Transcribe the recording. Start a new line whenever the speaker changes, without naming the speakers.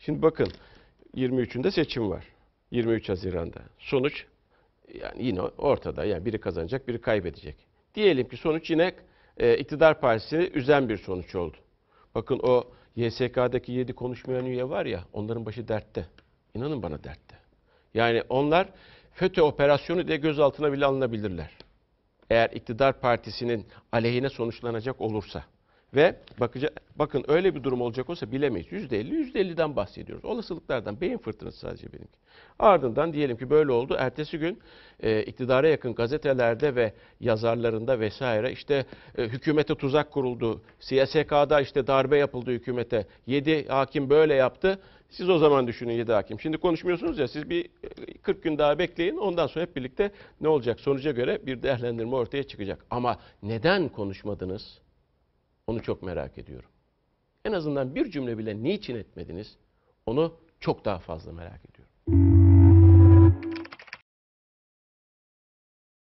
Şimdi bakın 23'ünde seçim var. 23 Haziran'da. Sonuç yani yine ortada. Yani biri kazanacak, biri kaybedecek. Diyelim ki sonuç yine e, iktidar partisini üzen bir sonuç oldu. Bakın o YSK'daki 7 konuşmayan üye var ya onların başı dertte. İnanın bana dertte. Yani onlar FETÖ operasyonu diye gözaltına bile alınabilirler. Eğer iktidar partisinin aleyhine sonuçlanacak olursa. Ve bakıca, bakın öyle bir durum olacak olsa bilemeyiz. %50, %50'den bahsediyoruz. Olasılıklardan beyin fırtınası sadece benimki. Ardından diyelim ki böyle oldu. Ertesi gün e, iktidara yakın gazetelerde ve yazarlarında vesaire işte e, hükümete tuzak kuruldu. CSK'da işte darbe yapıldı hükümete. 7 hakim böyle yaptı. Siz o zaman düşünün 7 hakim. Şimdi konuşmuyorsunuz ya siz bir e, 40 gün daha bekleyin. Ondan sonra hep birlikte ne olacak sonuca göre bir değerlendirme ortaya çıkacak. Ama neden konuşmadınız? Onu çok merak ediyorum. En azından bir cümle bile niçin etmediniz? Onu çok daha fazla merak ediyorum.